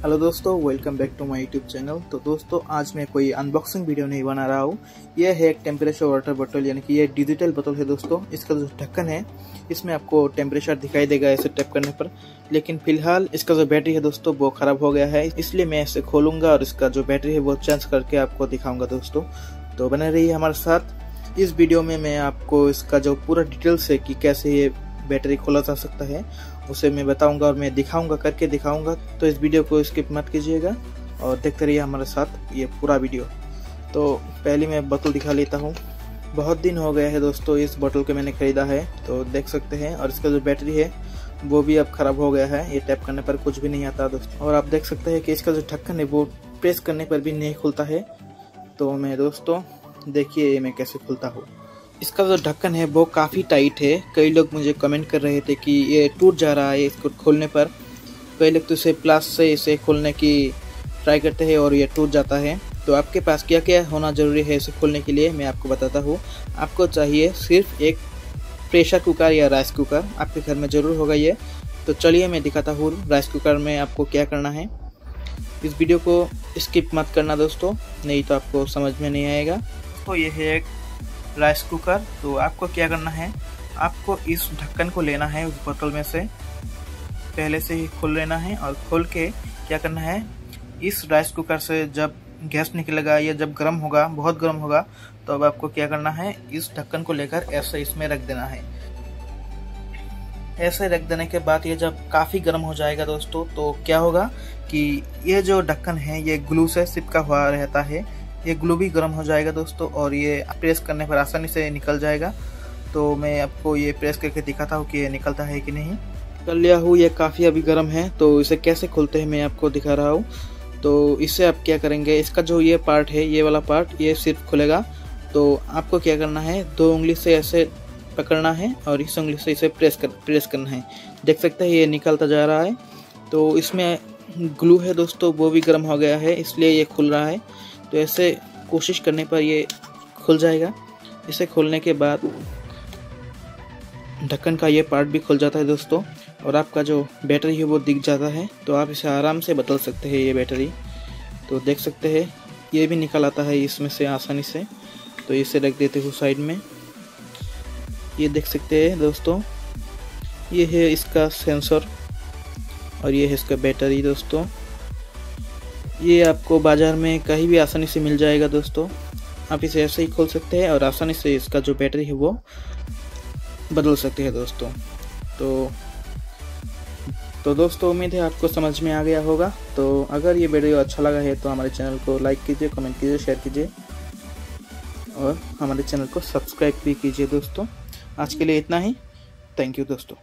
Hello दोस्तों welcome back to my YouTube channel तो दोस्तों, आज मैं कोई अनबॉक्सिंग वीडियो नहीं बना रहा हूँ। यह है एक टेम्परेचर वाटर बोतल यानी कि ये डिजिटल बोतल है दोस्तों। इसका जो ढक्कन है, इसमें आपको टेम्परेचर दिखाई देगा ऐसे टैप करने पर। लेकिन फ़िलहाल इसका जो बैटरी है दोस्तों, वो खराब हो गया है। इसलिए मैं इसे खोलूँगा और इसका जो बैटरी है, वो चेंज करके आपको दिखाऊँगा दोस्तों। तो बने रहिए हमारे साथ। इस वीडियो में मैं आपको इसका जो पूरा डिटेल्स है कि कैसे ये बैटरी खोला जा सकता है। उसे मैं बताऊँगा और मैं दिखाऊँगा, करके दिखाऊँगा। तो इस वीडियो को स्किप मत कीजिएगा और देखते रहिए हमारे साथ ये पूरा वीडियो। तो पहले मैं बोतल दिखा लेता हूँ। बहुत दिन हो गया है दोस्तों, इस बोतल को मैंने ख़रीदा है। तो देख सकते हैं और इसका जो बैटरी है, वो भी अब ख़राब हो गया है। ये टैप करने पर कुछ भी नहीं आता दोस्तों। और आप देख सकते हैं कि इसका जो ढक्कन है, वो प्रेस करने पर भी नहीं खुलता है। तो मैं दोस्तों, देखिए मैं कैसे खुलता हूँ। इसका जो ढक्कन है, वो काफ़ी टाइट है। कई लोग मुझे कमेंट कर रहे थे कि ये टूट जा रहा है इसको खोलने पर। कई लोग तो इसे प्लास से इसे खोलने की ट्राई करते हैं और ये टूट जाता है। तो आपके पास क्या क्या होना ज़रूरी है इसे खोलने के लिए, मैं आपको बताता हूँ। आपको चाहिए सिर्फ़ एक प्रेशर कुकर या राइस कुकर आपके घर में ज़रूर होगा ये। तो चलिए मैं दिखाता हूँ राइस कुकर में आपको क्या करना है। इस वीडियो को स्किप मत करना दोस्तों, नहीं तो आपको समझ में नहीं आएगा। तो ये है एक राइस कुकर तो आपको क्या करना है? आपको इस ढक्कन को लेना है उस बोतल में से। पहले से ही खोल लेना है और खोल के क्या करना है? इस राइस कुकर से जब गैस निकलेगा या जब गर्म होगा, बहुत गर्म होगा तो अब आपको क्या करना है? इस ढक्कन को लेकर ऐसे इसमें रख देना है। ऐसे रख देने के बाद ये जब काफ़ी गर्म हो जाएगा दोस्तों तो क्या होगा कि ये जो ढक्कन है, ये ग्लू से चिपका हुआ रहता है। ये ग्लू भी गर्म हो जाएगा दोस्तों और ये प्रेस करने पर आसानी से निकल जाएगा। तो मैं आपको ये प्रेस करके दिखाता हूँ कि ये निकलता है कि नहीं। कर लिया हूँ, ये काफ़ी अभी गर्म है तो इसे कैसे खोलते हैं मैं आपको दिखा रहा हूँ। तो इससे आप क्या करेंगे, इसका जो ये पार्ट है, ये वाला पार्ट, ये सिर्फ़ खुलेगा। तो आपको क्या करना है, दो उंगली से ऐसे पकड़ना है और इस उंगली से इसे प्रेस कर, प्रेस करना है। देख सकते हैं, ये निकलता जा रहा है। तो इसमें ग्लू है दोस्तों, वो भी गर्म हो गया है, इसलिए ये खुल रहा है। तो ऐसे कोशिश करने पर ये खुल जाएगा। इसे खोलने के बाद ढक्कन का ये पार्ट भी खुल जाता है दोस्तों, और आपका जो बैटरी है वो दिख जाता है। तो आप इसे आराम से बदल सकते हैं ये बैटरी। तो देख सकते हैं, ये भी निकल आता है इसमें से आसानी से। तो इसे रख देते हो साइड में। ये देख सकते हैं दोस्तों, ये है इसका सेंसर, और ये है इसका बैटरी दोस्तों। ये आपको बाज़ार में कहीं भी आसानी से मिल जाएगा दोस्तों। आप इसे ऐसे ही खोल सकते हैं और आसानी से इसका जो बैटरी है वो बदल सकते हैं दोस्तों। तो तो दोस्तों, उम्मीद है आपको समझ में आ गया होगा। तो अगर ये वीडियो अच्छा लगा है तो हमारे चैनल को लाइक कीजिए, कमेंट कीजिए, शेयर कीजिए और हमारे चैनल को सब्सक्राइब भी कीजिए दोस्तों। आज के लिए इतना ही। थैंक यू दोस्तों।